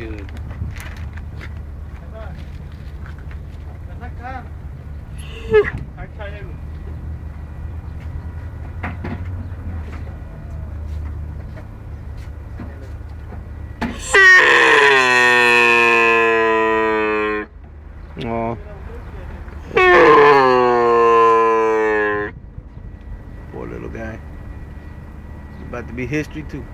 good. Oh. Poor little guy. It's about to be history too.